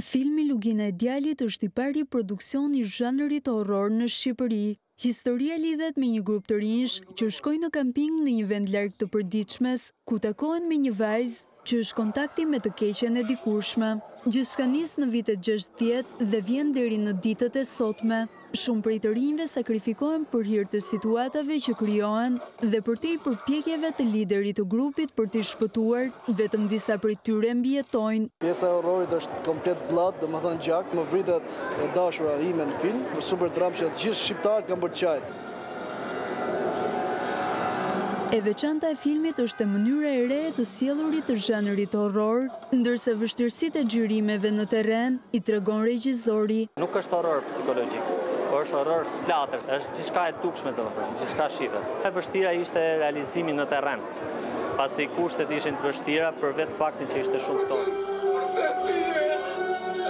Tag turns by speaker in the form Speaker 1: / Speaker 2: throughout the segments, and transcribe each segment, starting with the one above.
Speaker 1: Filmi Lugina e djallit është i pari produksion i zhanrit horror në Shqipëri. Historia lidhet me një grup të rinjsh që shkojnë në kamping në një vend larg të përditshmes, ku takohen me një vajzë që është kontakti me të keqen e dikurshme. Gjithçka nis në vitet gjashtëdhjetë dhe vjen deri në ditët e sotme. Shumë prej të rinjve sakrifikohen për hir të situatave që krijohen dhe përtej përpjekjeve të liderit të grupit për t'i shpëtuar, vetëm disa prej tyre mbijetojnë.
Speaker 2: Pjesa e horrorit është komplet blood, domethënë gjak, më vritet e dashura ime në film, një super dramë që gjithë shqiptarët kam bërë të qajnë.
Speaker 1: E veçanta e filmit është te mënyra e re e të sjellurit të zhanrit horror. Ndërsa vështirësitë e xhirimeve në terren, i tregon regjizori.
Speaker 3: Nuk është horror psikologjik, po është horror splatter, është gjithçka e dukshme domethënë, gjithçka shihet. E vështira ishte realizimi në terren, pasi kushtet ishin të vështira për vetë faktin që ishte shumë ftohtë.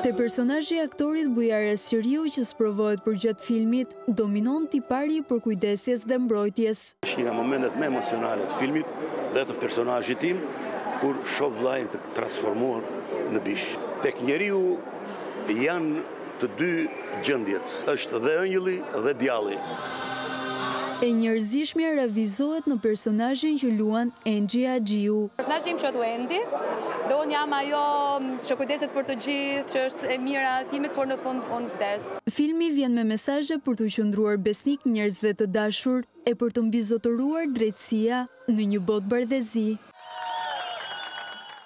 Speaker 1: Te personazhi i aktorit Bujar Asqeriu që sprovohet përgjatë filmit, Dominon tipari i përkujdesjes dhe mbrojtjes.
Speaker 4: Është një nga momentet më emocionale të filmit dhe të personazhit tim, kur shoh vëllain të transformuar në bishë. Tek njeriu janë të dy gjendjet, është dhe engjëlli dhe djalli.
Speaker 1: E njerëzishmja ravijëzohet në personazhin që luan Enxhi Haxhiu.
Speaker 5: Personazhi im quhet Uendi dhe unë jam ajo që kujdeset për të gjithë, që është e mira e filmit, por në fund unë vdes.
Speaker 1: Filmi vjen me mesazhe për t'u qëndruar besnikë njerëzve të dashur e për të mbizotëruar drejtësia në një botë bardhezi.